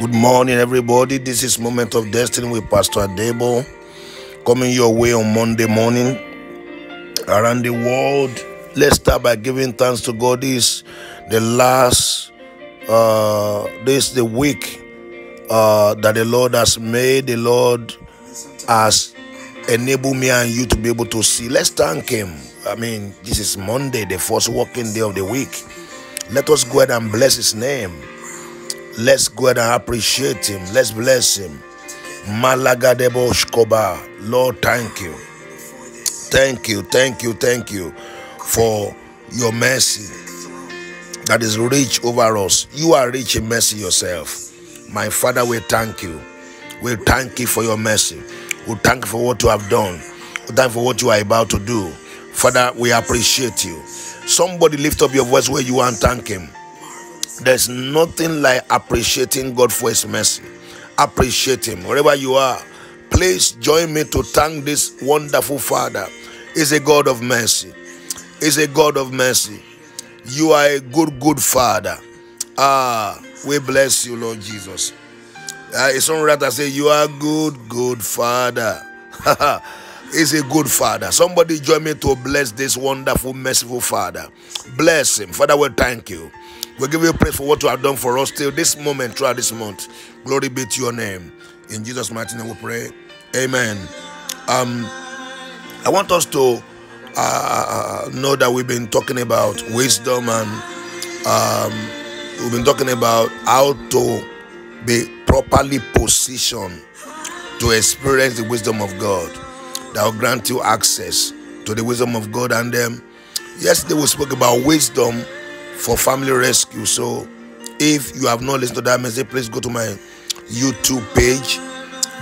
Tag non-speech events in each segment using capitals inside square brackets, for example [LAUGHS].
Good morning, everybody. This is Moment of Destiny with Pastor Adebo coming your way on Monday morning around the world. Let's start by giving thanks to God. This the last, uh, this the week uh, that the Lord has made. The Lord has enabled me and you to be able to see. Let's thank Him. I mean, this is Monday, the first working day of the week. Let us go ahead and bless His name. Let's go ahead and appreciate Him. Let's bless Him. Malagadebo Shkoba. Lord, thank you. Thank you, thank you, thank you for your mercy that is rich over us. You are rich in mercy yourself. My Father, we thank you. We thank you for your mercy. We thank you for what you have done. We thank you for what you are about to do. Father, we appreciate you. Somebody lift up your voice where you are and thank Him. There's nothing like appreciating God for His mercy. Appreciate Him. Wherever you are, please join me to thank this wonderful Father. He's a God of mercy. He's a God of mercy. You are a good, good Father. Ah, we bless you, Lord Jesus. Uh, it's to say, You are good, good Father. [LAUGHS] He's a good Father. Somebody join me to bless this wonderful, merciful Father. Bless Him. Father, we thank you. We give you praise for what you have done for us till this moment, throughout this month. Glory be to your name. In Jesus' mighty name we pray. Amen. Um, I want us to uh, know that we've been talking about wisdom and um, we've been talking about how to be properly positioned to experience the wisdom of God that will grant you access to the wisdom of God. And um, yesterday we spoke about wisdom for family rescue. So if you have not listened to that message, please go to my YouTube page,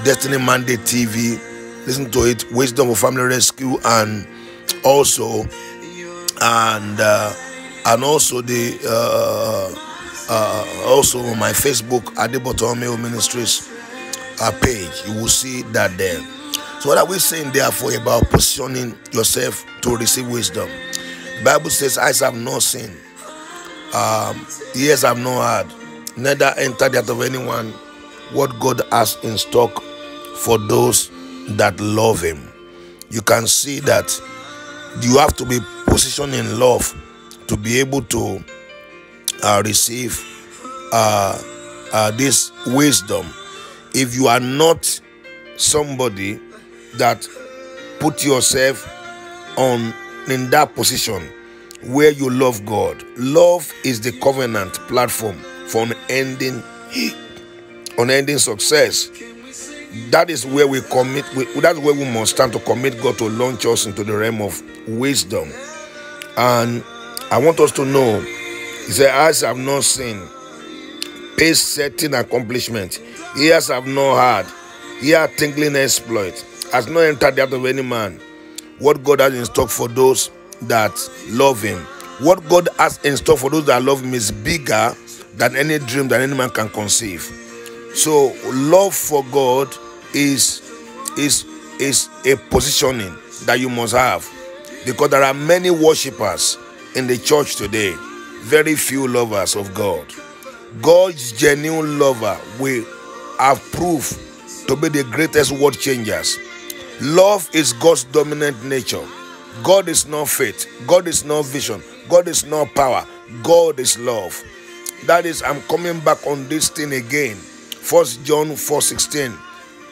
Destiny Mandate TV. Listen to it, Wisdom for Family Rescue, and also and uh, and also the uh, uh, also on my Facebook Adebotomeo Ministries uh, page. You will see that there. So what are we saying therefore about positioning yourself to receive wisdom? The Bible says, "Eyes have not seen, um, ears have not heard, neither entered heart of anyone what God has in stock for those that love Him." You can see that you have to be positioned in love to be able to uh, receive uh, uh, this wisdom. If you are not somebody that put yourself on in that position where you love God, love is the covenant platform for unending, unending success. That is where we commit. We, that's where we must stand to commit God to launch us into the realm of wisdom. And I want us to know, He said, "Eyes have not seen, pace certain accomplishment, ears have not heard, ear tingling exploit, has not entered the heart of any man. What God has in stock for those that love Him. What God has in store for those that love Him is bigger than any dream that any man can conceive. So love for God is is is a positioning that you must have because there are many worshippers in the church today, very few lovers of God. God's genuine lover will have proof to be the greatest world changers. Love is God's dominant nature. God is not faith. God is not vision. God is not power. God is love. That is, I'm coming back on this thing again. First John 4 16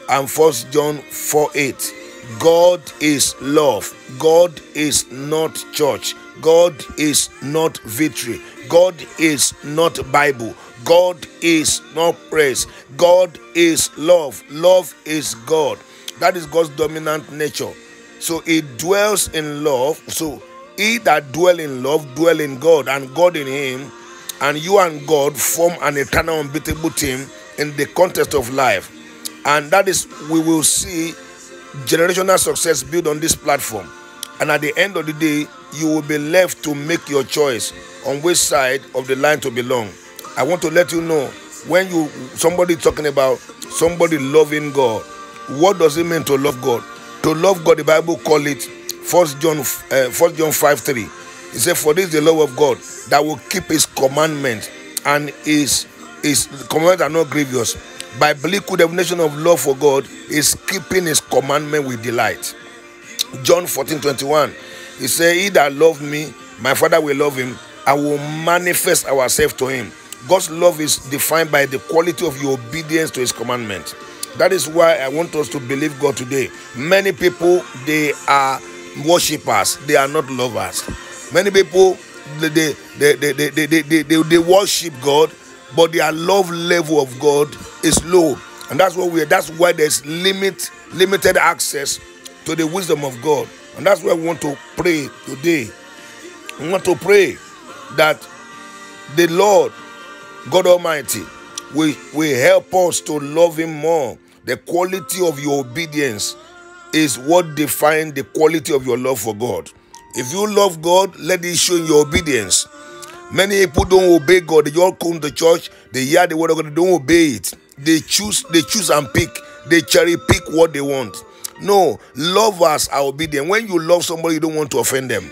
and First John 4 8. God is love. God is not church. God is not victory. God is not Bible. God is not praise. God is love. Love is God. That is God's dominant nature. So it dwells in love. So he that dwell in love dwell in God and God in him. And you and God form an eternal unbeatable team in the context of life. And that is we will see generational success built on this platform. And at the end of the day, you will be left to make your choice on which side of the line to belong. I want to let you know when you somebody talking about somebody loving God, what does it mean to love God? To love God, the Bible call it First John, uh, First John five three. He said, "For this the love of God that will keep His commandment and His is commandments are not grievous. By Biblical definition of love for God is keeping his commandment with delight. John 14 21. He said, He that love me, my father will love him, and will manifest ourselves to him. God's love is defined by the quality of your obedience to his commandment. That is why I want us to believe God today. Many people they are worshippers, they are not lovers. Many people they they they they, they, they, they, they, worship God, but their love level of God is low. And that's what we that's why there's limit limited access to the wisdom of God. And that's why we want to pray today. We want to pray that the Lord God Almighty will, will help us to love Him more. The quality of your obedience is what defines the quality of your love for God. If you love God, let it show in your obedience. Many people don't obey God. They all come to church, they hear the word of God, they don't obey it. They choose, they choose and pick. They cherry pick what they want. No, lovers are obedient. When you love somebody, you don't want to offend them.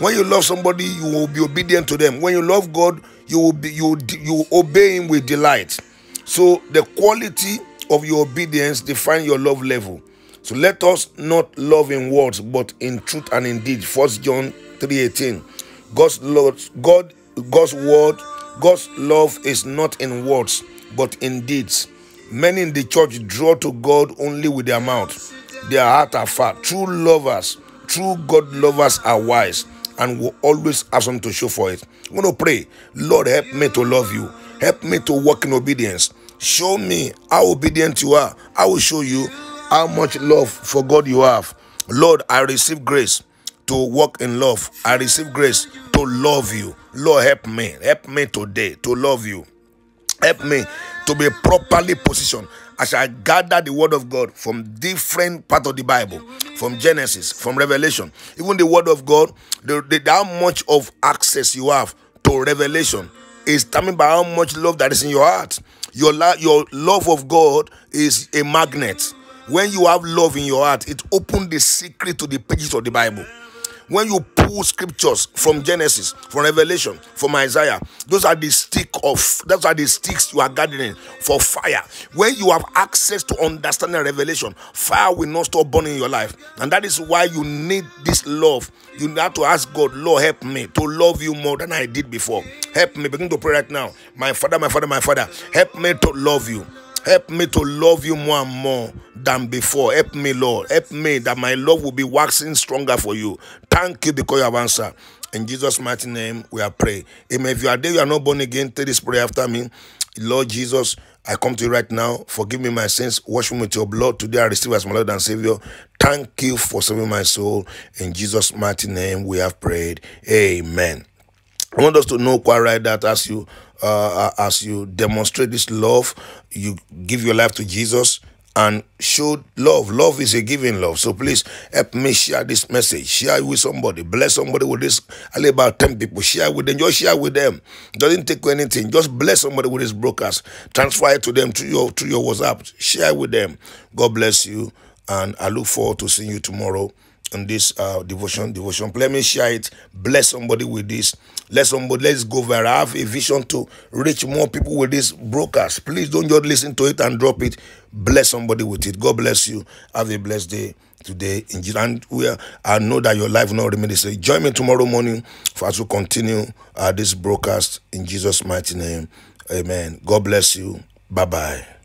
When you love somebody, you will be obedient to them. When you love God, you will be you you obey Him with delight. So the quality of your obedience define your love level. So let us not love in words, but in truth and in deed. First John three eighteen. God's love, God, God's word, God's love is not in words, but in deeds. Many in the church draw to God only with their mouth. Their heart are far. True lovers, true God lovers are wise and will always have something to show for it. I'm going to pray, Lord, help me to love you. Help me to walk in obedience. Show me how obedient you are. I will show you how much love for God you have. Lord, I receive grace to walk in love. I receive grace to love you. Lord, help me. Help me today to love you. Help me to be properly positioned as I gather the word of God from different part of the Bible, from Genesis, from Revelation, even the word of God, the, the, how much of access you have to revelation is determined by how much love that is in your heart. Your, your love of God is a magnet. When you have love in your heart, it opens the secret to the pages of the Bible when you pull scriptures from Genesis, from Revelation, from Isaiah, those are the stick of those are the sticks you are gathering for fire. When you have access to understanding revelation, fire will not stop burning in your life. And that is why you need this love. You have to ask God, Lord, help me to love you more than I did before. Help me. Begin to pray right now. My father, my father, my father, help me to love you. Help me to love you more and more than before. Help me, Lord. Help me that my love will be waxing stronger for you. Thank you because you have answered. In Jesus' mighty name, we are praying. Amen. If you are there, you are not born again, take this prayer after me. Lord Jesus, I come to you right now. Forgive me my sins. Wash me with your blood. Today I receive as my Lord and Savior. Thank you for saving my soul. In Jesus' mighty name, we have prayed. Amen. I want us to know quite right that as you uh, as you demonstrate this love, you give your life to Jesus and show love. Love is a giving love. So please help me share this message. Share it with somebody. Bless somebody with this. I about 10 people. Share with them. Just share with them. Doesn't take anything. Just bless somebody with this broadcast. Transfer it to them through your through your WhatsApp. Share with them. God bless you. And I look forward to seeing you tomorrow on this uh, devotion. Devotion. Let me share it. Bless somebody with this. Let somebody let's go viral. I have a vision to reach more people with this broadcast. Please don't just listen to it and drop it. Bless somebody with it. God bless you. Have a blessed day today. in And we are, I know that your life will not remain the same. Join me tomorrow morning for us to continue uh, this broadcast in Jesus' mighty name. Amen. God bless you. Bye bye.